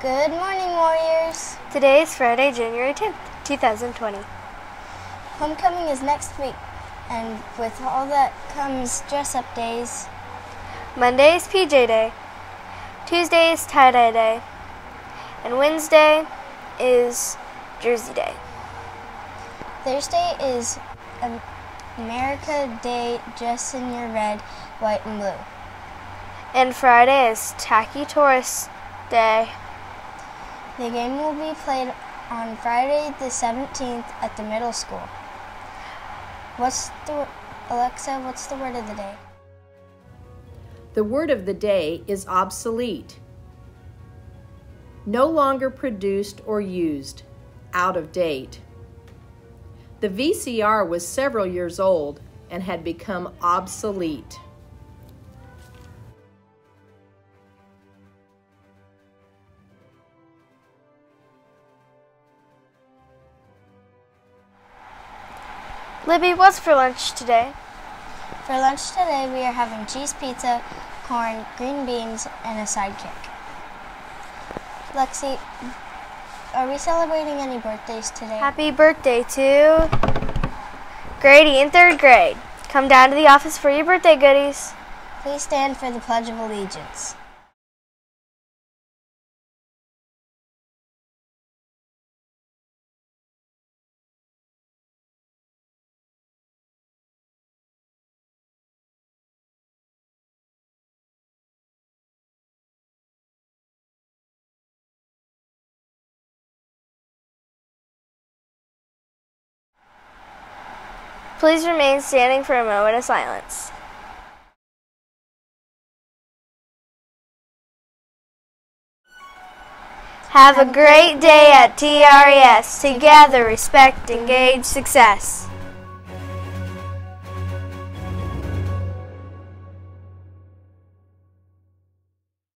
Today is Friday, January 10th, 2020. Homecoming is next week, and with all that comes dress up days. Monday is PJ Day. Tuesday is Tie Dye Day. And Wednesday is Jersey Day. Thursday is America Day, dress in your red, white, and blue. And Friday is Tacky Tourist Day. The game will be played on Friday the 17th at the middle school. What's the Alexa, what's the word of the day? The word of the day is obsolete. No longer produced or used, out of date. The VCR was several years old and had become obsolete. Libby, what's for lunch today? For lunch today, we are having cheese pizza, corn, green beans, and a sidekick. Lexi, are we celebrating any birthdays today? Happy birthday to Grady in third grade. Come down to the office for your birthday goodies. Please stand for the Pledge of Allegiance. Please remain standing for a moment of silence. Have a great day at TRES. Together, respect, engage, success.